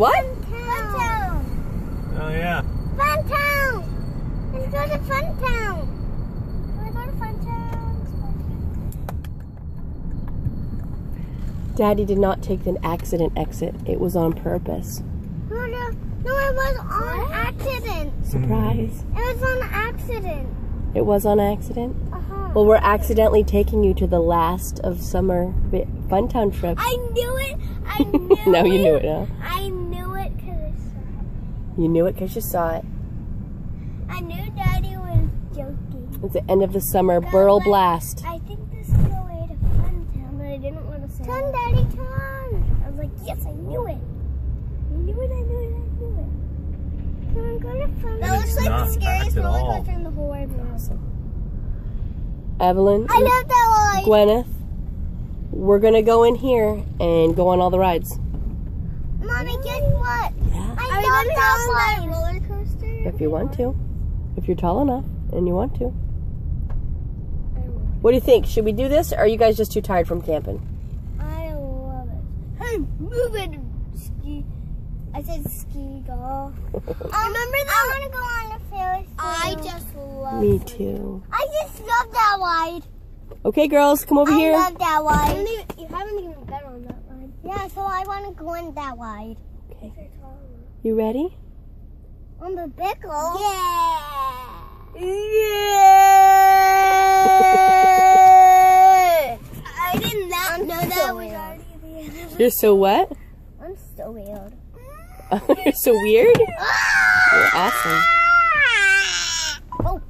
What? Funtown. Oh yeah. Funtown. Let's go to Funtown. Can we go to Funtown? Daddy did not take the accident exit. It was on purpose. No, no, no, it was on accident. Surprise. It was on accident. It was on accident? Uh-huh. Well, we're accidentally taking you to the last of summer vi- Funtown trip. I knew it. I knew it. no, you knew it, huh? I knew it because I saw You knew it because you saw it. it. I knew Daddy was joking. It's the end of the summer. Burl Blast. I think this is the way to Funtown, but I didn't want to say Turn, Daddy, turn. I was like, yes, I knew it. I knew it, I knew it, I knew it. Can we go to Fun That It's looks like the scariest roller coaster in the whole wide world. Evelyn, I love that one. Gwyneth, we're going to go in here and go on all the rides. Mommy, guess what? Yeah. I love that one. roller coaster. If you want to. If you're tall enough and you want to. What do you think? Should we do this or are you guys just too tired from camping? I love it. Hey, move it, ski. I said ski golf. Um, Remember that? I want to go on the Ferris wheel. I just love Me too. I just love that ride. Okay, girls, come over I here. I love that ride really good on that line. Yeah, so I want to go in that wide. Okay. You ready? On the pickle. Yeah. Yeah. I did not I'm know so that weird. was already the end. You're so what? I'm so weird. You're so weird? you're awesome. Oh,